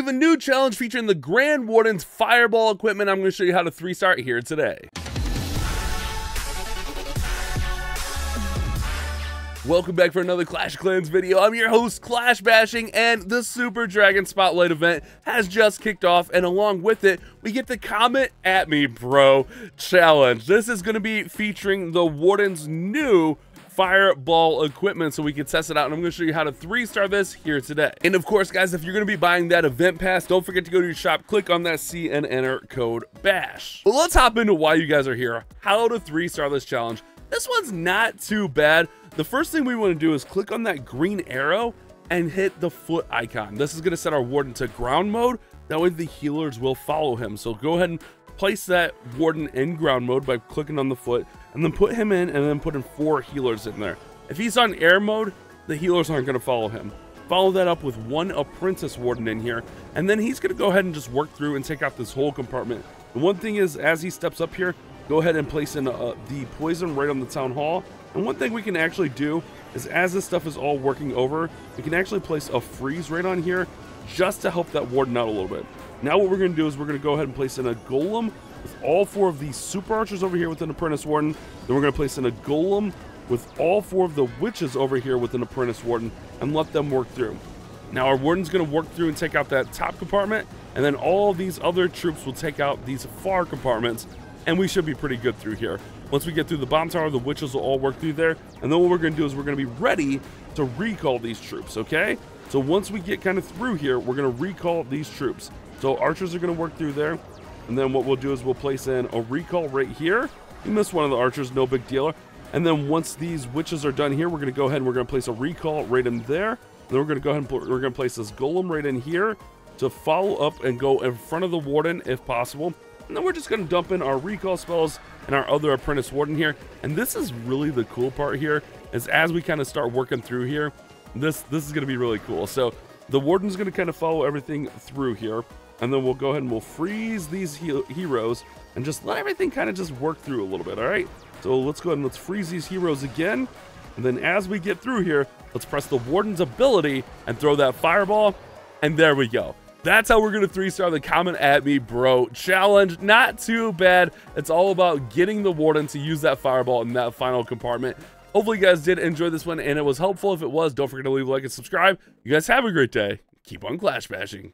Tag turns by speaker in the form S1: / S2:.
S1: We have a new challenge featuring the Grand Warden's Fireball equipment. I'm going to show you how to three star here today. Welcome back for another Clash Clans video. I'm your host, Clash Bashing, and the Super Dragon Spotlight event has just kicked off, and along with it, we get the Comet at Me Bro challenge. This is going to be featuring the Warden's new fireball equipment so we can test it out and I'm going to show you how to three star this here today. And of course guys if you're going to be buying that event pass don't forget to go to your shop click on that C and enter code BASH. But let's hop into why you guys are here how to three star this challenge. This one's not too bad the first thing we want to do is click on that green arrow and hit the foot icon. This is going to set our warden to ground mode. That way the healers will follow him. So go ahead and place that warden in ground mode by clicking on the foot and then put him in and then put in four healers in there. If he's on air mode, the healers aren't going to follow him. Follow that up with one apprentice warden in here and then he's going to go ahead and just work through and take out this whole compartment. The one thing is as he steps up here, go ahead and place in uh, the poison right on the town hall and one thing we can actually do is as this stuff is all working over, we can actually place a freeze right on here just to help that warden out a little bit. Now what we're going to do is we're going to go ahead and place in a golem with all four of these super archers over here with an apprentice warden. Then we're going to place in a golem with all four of the witches over here with an apprentice warden and let them work through. Now our warden's going to work through and take out that top compartment and then all these other troops will take out these far compartments and we should be pretty good through here. Once we get through the bomb tower, the witches will all work through there. And then what we're going to do is we're going to be ready to recall these troops, okay? So once we get kind of through here, we're going to recall these troops. So archers are going to work through there. And then what we'll do is we'll place in a recall right here. We missed one of the archers, no big deal. And then once these witches are done here, we're going to go ahead and we're going to place a recall right in there. Then we're going to go ahead and we're going to place this golem right in here to follow up and go in front of the warden if possible. And then we're just going to dump in our recall spells and our other apprentice warden here. And this is really the cool part here is as we kind of start working through here, this, this is going to be really cool. So the warden's going to kind of follow everything through here. And then we'll go ahead and we'll freeze these he heroes and just let everything kind of just work through a little bit. All right. So let's go ahead and let's freeze these heroes again. And then as we get through here, let's press the warden's ability and throw that fireball. And there we go. That's how we're going to three star the comet at me, bro. Challenge, not too bad. It's all about getting the warden to use that fireball in that final compartment. Hopefully you guys did enjoy this one and it was helpful. If it was, don't forget to leave a like and subscribe. You guys have a great day. Keep on clash bashing.